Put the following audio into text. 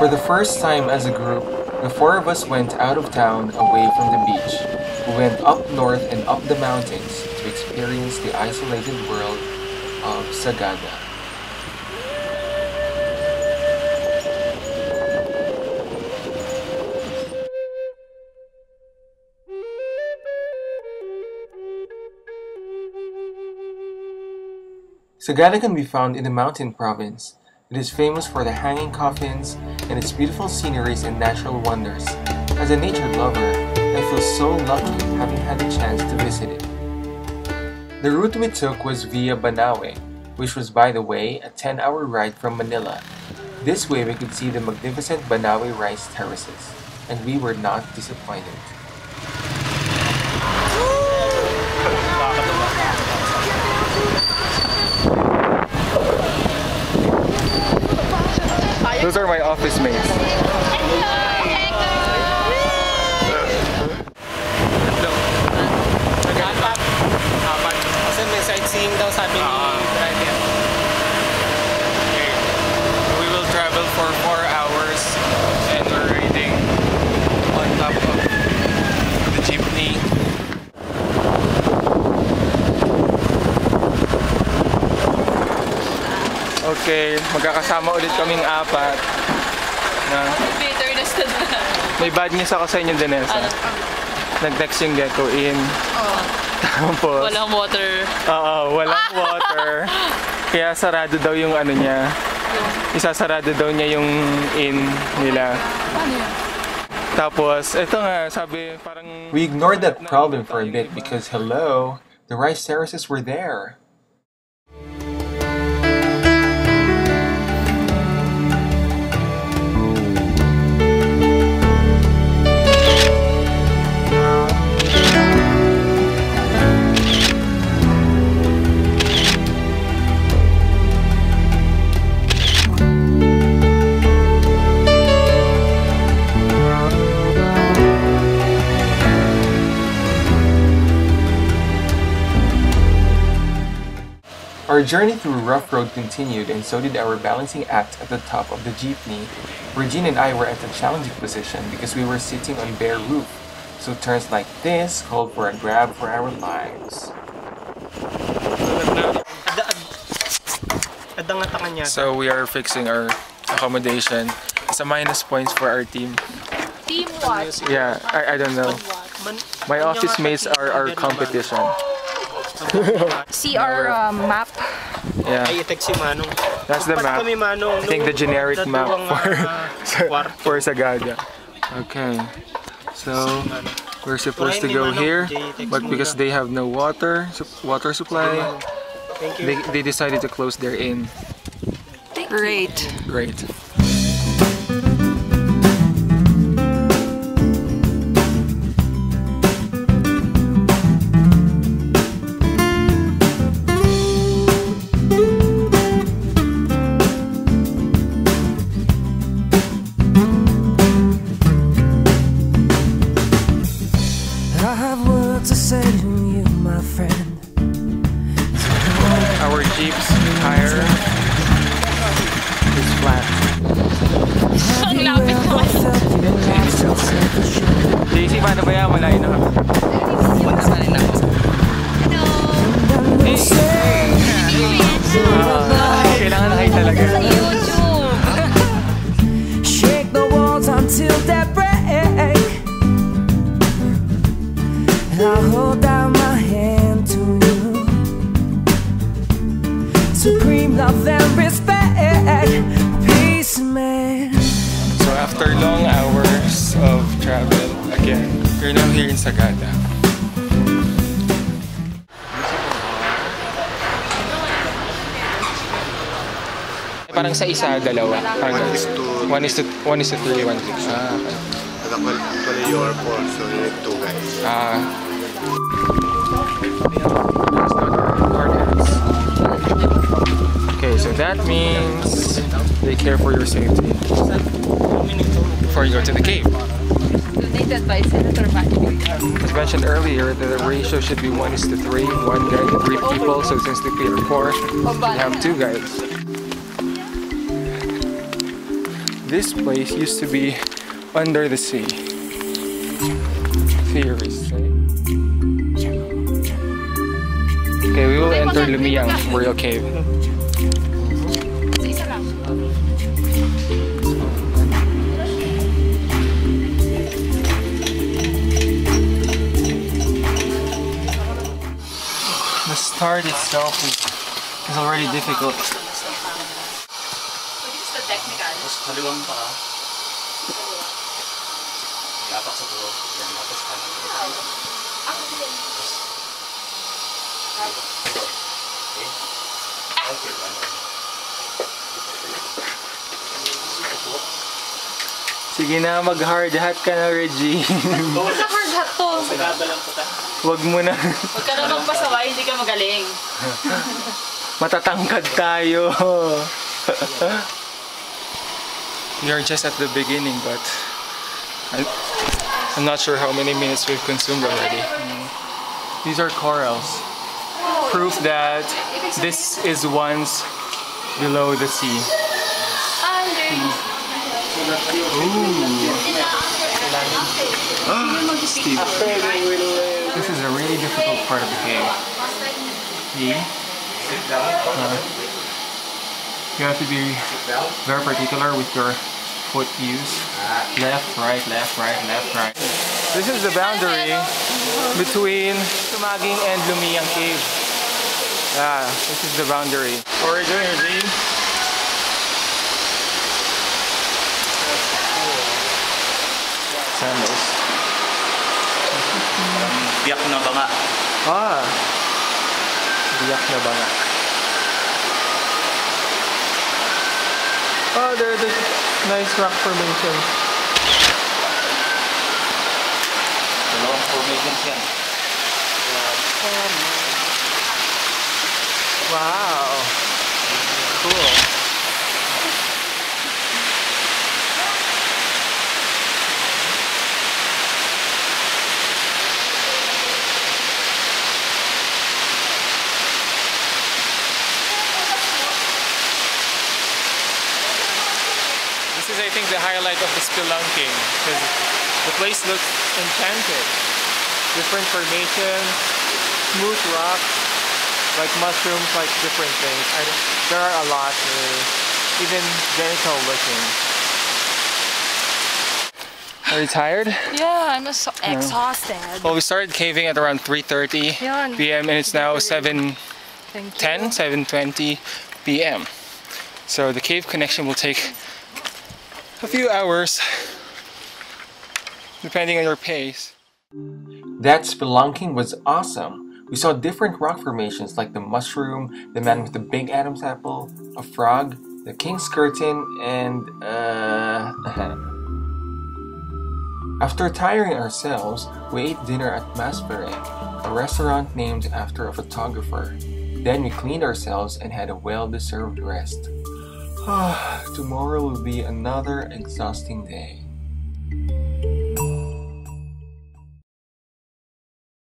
For the first time as a group, the four of us went out of town away from the beach. We went up north and up the mountains to experience the isolated world of Sagada. Sagada can be found in the mountain province. It is famous for the hanging coffins and its beautiful sceneries and natural wonders. As a nature lover, I feel so lucky having had the chance to visit it. The route we took was via Banawe, which was by the way a 10-hour ride from Manila. This way we could see the magnificent Banawe rice terraces, and we were not disappointed. Those are my office mates. Okay, magkakasama ulit kaming apat. Na, Bitterness na na. may bad news ako sa inyo, Danessa. Ano? Nag-text yung gecko in. Tapos, Walang water. Oo, walang water. Kaya sarado daw yung ano niya. Isasarado daw niya yung in nila. Paano yun? Tapos, ito nga, sabi parang... We ignored that problem for a bit because hello, the rice terraces were there. Our journey through rough road continued and so did our balancing act at the top of the jeepney. Regine and I were at a challenging position because we were sitting on bare roof, so turns like this called for a grab for our lives. So, we are fixing our accommodation. It's a minus points for our team. Team what? Yeah, I, I don't know. My office mates are our competition. See our uh, map. Yeah, Ay, text si Manong. that's the map. kami Manong? I think the generic map Dalawang, for kwarto. for Sagada. Okay, so we're supposed to go here, but because they have no water, su- water supply, they, they decided to close their inn. Great. Great. Long hours of travel, again, we're now here in Sagada. Parang sa isa, dalawa. Parang One is to- one is to one is to three, one is to ah, okay. You are four, so you need two guys. ah. Okay, so that means they care for your safety before you go to the cave. Donate advice, Senator Patrick. As mentioned earlier, the ratio should be 1 is to 3, one guy to three people. So since we are four, we have two guys. This place used to be under the sea. Theories say. Eh? Okay, we will enter Lumiang Royal Cave. The start itself is, is already difficult. Is Sige na, mag-hard hat ka na, Reggie. Sa hard hat to. Huwag mo na. Huwag ka na magpasaway, hindi ka magaling. Matatangkad tayo. we are just at the beginning, but I, I'm not sure how many minutes we've consumed already. These are corals. Proof that this is once below the sea. Steep. This is a really difficult part of the game. Uh, you have to be very particular with your foot use. Left, right, left, right, left, right. This is the boundary between Sumaguing and Lumiang Cave. Yeah, this is the boundary. What are you doing, Regine? Biyak na ba nga? Ah! Biyak na ba nga? Oh, there are the nice rock formations. Dalawang formations yan. Wow! Cool. This is, I think, the highlight of the spelunking because the place looks enchanted. Different formations, smooth rocks, like mushrooms, like different things. I, there are a lot, uh, even genital looking. Are you tired? Yeah, I'm so exhausted. Well, we started caving at around 3:30 Yan. p.m. and it's now 7:10, 7:20 p.m. So the cave connection will take a few hours, depending on your pace. That spelunking was awesome. We saw different rock formations like the mushroom, the man with the big Adam's apple, a frog, the king's curtain, and uh. After tiring ourselves, we ate dinner at Masferre, a restaurant named after a photographer. Then we cleaned ourselves and had a well deserved rest. Ah, tomorrow will be another exhausting day.